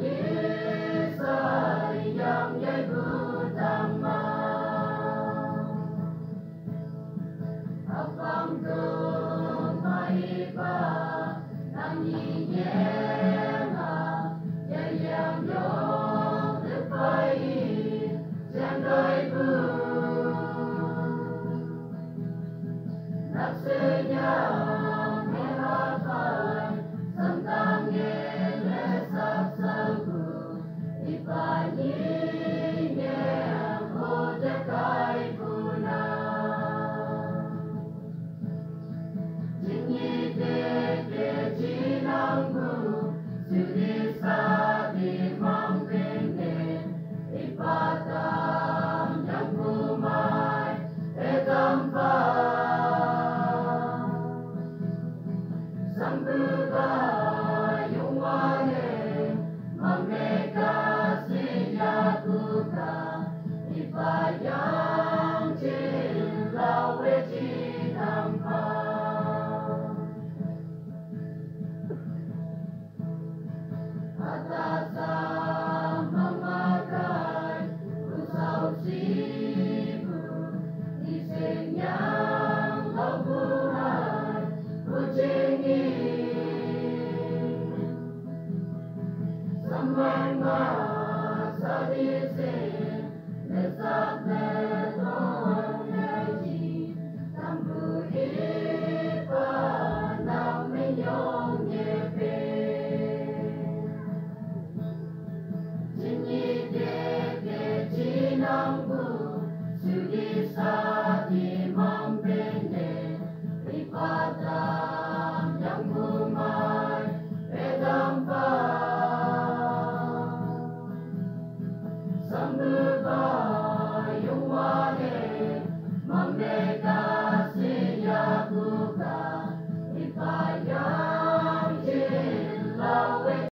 Yeah. Senhor. Sambuga.